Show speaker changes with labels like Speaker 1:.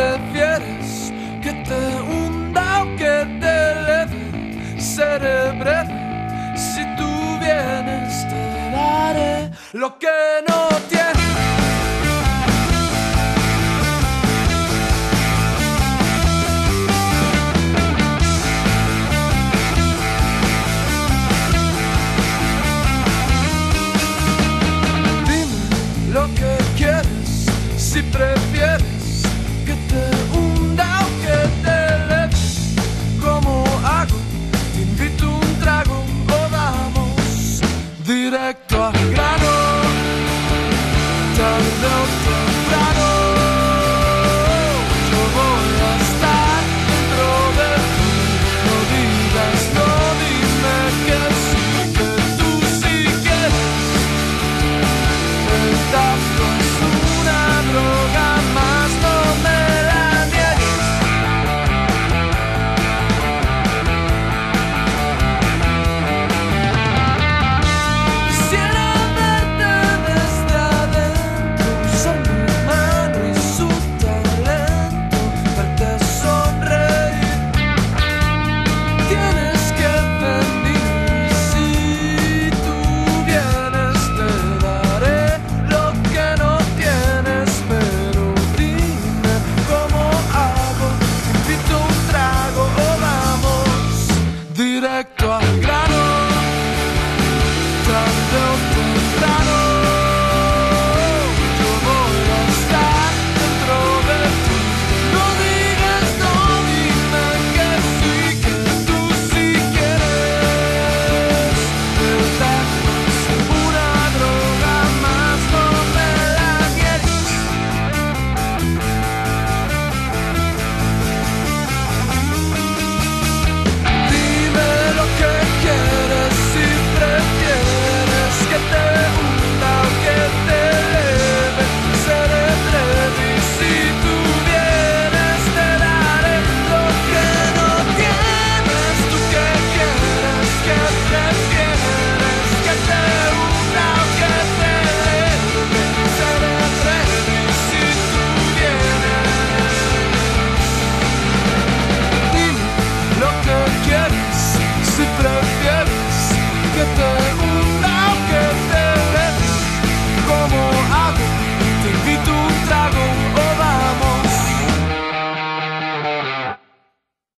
Speaker 1: prefieres? ¿Que te hunda o que te eleve? Seré breve, si tú vienes te daré lo que no. No.